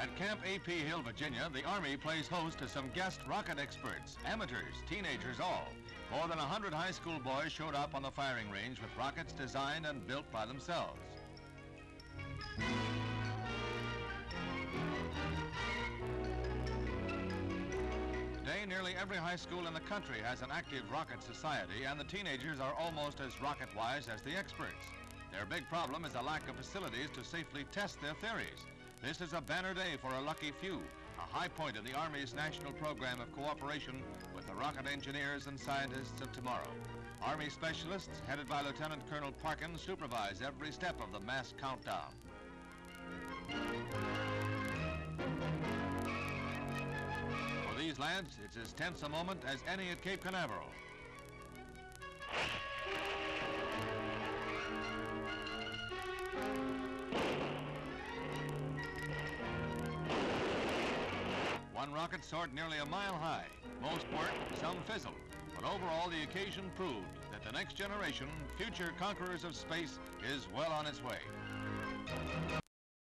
At Camp AP Hill, Virginia, the Army plays host to some guest rocket experts, amateurs, teenagers all. More than 100 high school boys showed up on the firing range with rockets designed and built by themselves. Today, nearly every high school in the country has an active rocket society, and the teenagers are almost as rocket-wise as the experts. Their big problem is a lack of facilities to safely test their theories. This is a banner day for a lucky few, a high point in the Army's national program of cooperation with the rocket engineers and scientists of tomorrow. Army specialists, headed by Lieutenant Colonel Parkin, supervise every step of the mass countdown. For these lads, it's as tense a moment as any at Cape Canaveral. One rocket soared nearly a mile high. Most worked, some fizzled. But overall, the occasion proved that the next generation, future conquerors of space, is well on its way.